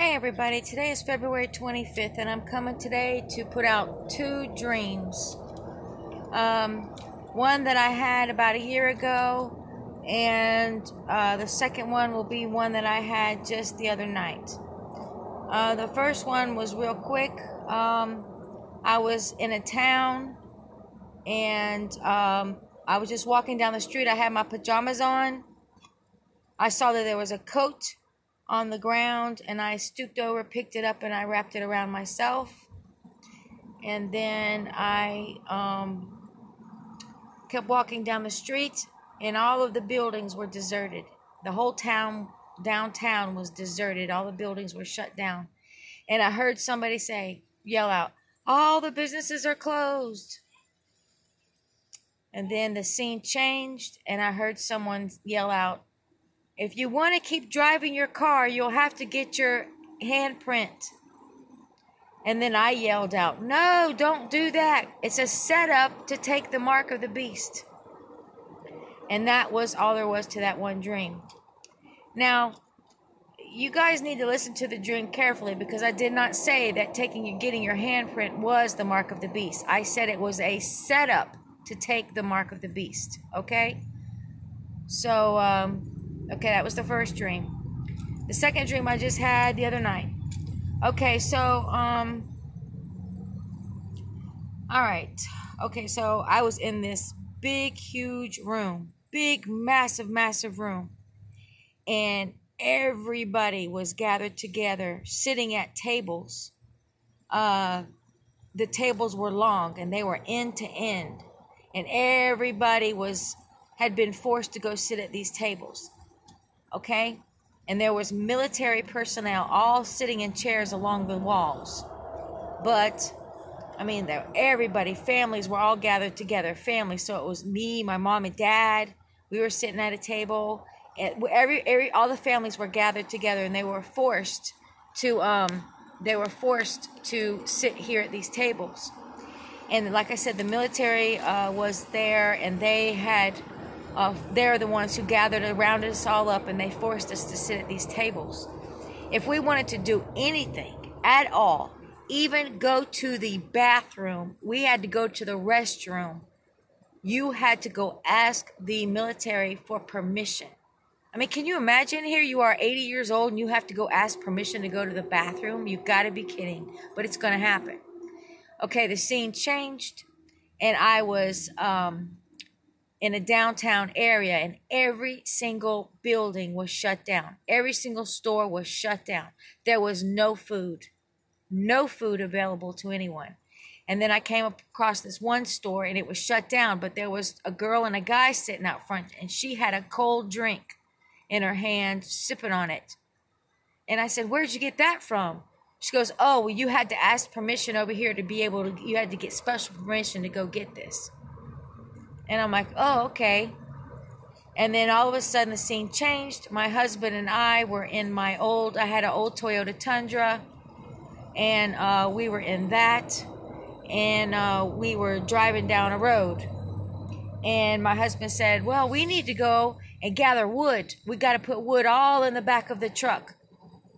Hey everybody, today is February 25th, and I'm coming today to put out two dreams. Um, one that I had about a year ago, and uh, the second one will be one that I had just the other night. Uh, the first one was real quick. Um, I was in a town, and um, I was just walking down the street. I had my pajamas on. I saw that there was a coat on the ground and I stooped over, picked it up, and I wrapped it around myself. And then I um, kept walking down the street, and all of the buildings were deserted. The whole town, downtown, was deserted. All the buildings were shut down. And I heard somebody say, yell out, All the businesses are closed. And then the scene changed, and I heard someone yell out, if you want to keep driving your car, you'll have to get your handprint. And then I yelled out, No, don't do that. It's a setup to take the mark of the beast. And that was all there was to that one dream. Now, you guys need to listen to the dream carefully because I did not say that taking you getting your handprint was the mark of the beast. I said it was a setup to take the mark of the beast. Okay? So, um, Okay, that was the first dream. The second dream I just had the other night. Okay, so um all right. Okay, so I was in this big huge room. Big massive massive room. And everybody was gathered together sitting at tables. Uh the tables were long and they were end to end. And everybody was had been forced to go sit at these tables okay? And there was military personnel all sitting in chairs along the walls. But I mean, everybody, families were all gathered together, families. So it was me, my mom and dad. We were sitting at a table. Every, every, all the families were gathered together, and they were forced to, um, they were forced to sit here at these tables. And like I said, the military uh, was there, and they had uh, they're the ones who gathered around us all up and they forced us to sit at these tables. If we wanted to do anything at all, even go to the bathroom, we had to go to the restroom. You had to go ask the military for permission. I mean, can you imagine? Here you are 80 years old and you have to go ask permission to go to the bathroom. You've got to be kidding, but it's going to happen. Okay, the scene changed, and I was um, in a downtown area and every single building was shut down. Every single store was shut down. There was no food, no food available to anyone. And then I came across this one store and it was shut down, but there was a girl and a guy sitting out front and she had a cold drink in her hand, sipping on it. And I said, Where'd you get that from? She goes, Oh, well, you had to ask permission over here to be able to, you had to get special permission to go get this. And I'm like, oh, okay. And then all of a sudden the scene changed. My husband and I were in my old, I had an old Toyota Tundra, and uh, we were in that. And uh, we were driving down a road. And my husband said, Well, we need to go and gather wood. We got to put wood all in the back of the truck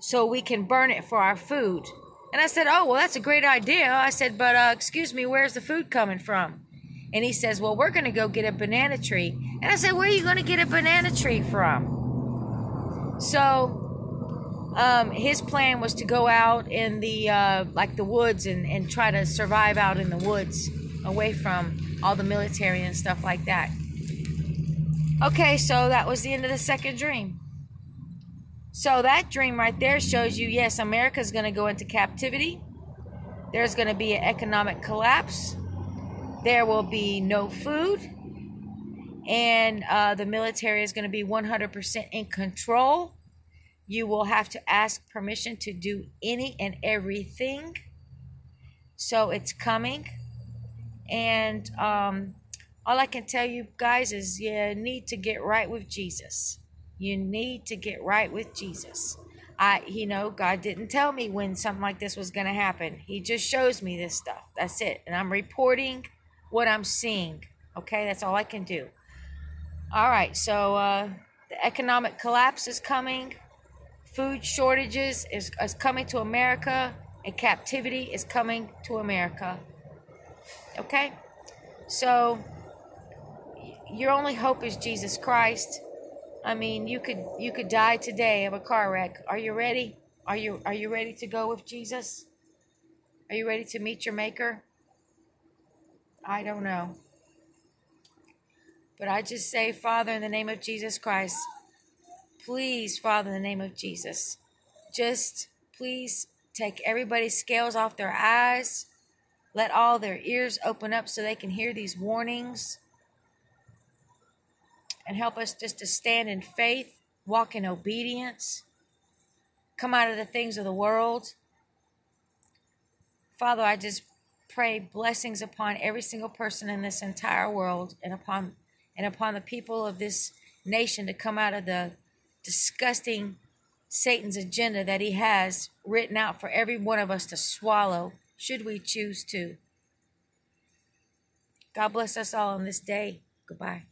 so we can burn it for our food. And I said, Oh, well, that's a great idea. I said, But uh, excuse me, where's the food coming from? And he says, Well, we're going to go get a banana tree. And I said, Where are you going to get a banana tree from? So um, his plan was to go out in the uh, like the woods and, and try to survive out in the woods away from all the military and stuff like that. Okay, so that was the end of the second dream. So that dream right there shows you yes, America's going to go into captivity. There's going to be an economic collapse there will be no food, and uh, the military is going to be 100% in control. You will have to ask permission to do any and everything. So it's coming. And um, all I can tell you guys is you need to get right with Jesus. You need to get right with Jesus. I, you know, God didn't tell me when something like this was going to happen. He just shows me this stuff. That's it. And I'm reporting what I'm seeing. Okay, that's all I can do. All right, so uh, the economic collapse is coming. food shortages is, is coming to America and captivity is coming to America. Okay? So your only hope is Jesus Christ. I mean, you could you could die today of a car wreck. Are you ready? Are you are you ready to go with Jesus? Are you ready to meet your maker? I don't know. But I just say, Father, in the name of Jesus Christ, please, Father, in the name of Jesus, just please take everybody's scales off their eyes. Let all their ears open up so they can hear these warnings. And help us just to stand in faith, walk in obedience, come out of the things of the world. Father, I just pray blessings upon every single person in this entire world and upon and upon the people of this nation to come out of the disgusting Satan's agenda that he has written out for every one of us to swallow, should we choose to. God bless us all on this day. Goodbye.